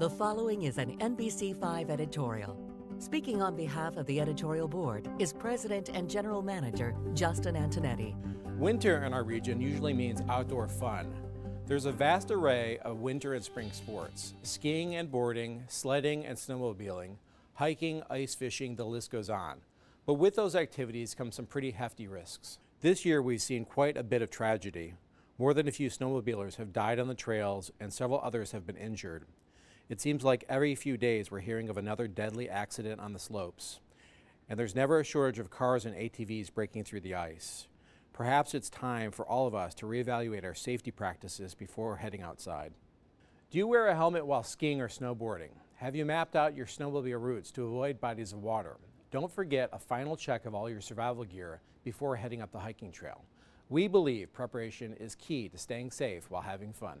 The following is an NBC5 editorial. Speaking on behalf of the editorial board is President and General Manager Justin Antonetti. Winter in our region usually means outdoor fun. There's a vast array of winter and spring sports skiing and boarding, sledding and snowmobiling, hiking, ice fishing, the list goes on. But with those activities come some pretty hefty risks. This year we've seen quite a bit of tragedy. More than a few snowmobilers have died on the trails and several others have been injured. It seems like every few days we're hearing of another deadly accident on the slopes. And there's never a shortage of cars and ATVs breaking through the ice. Perhaps it's time for all of us to reevaluate our safety practices before heading outside. Do you wear a helmet while skiing or snowboarding? Have you mapped out your snowmobile routes to avoid bodies of water? Don't forget a final check of all your survival gear before heading up the hiking trail. We believe preparation is key to staying safe while having fun.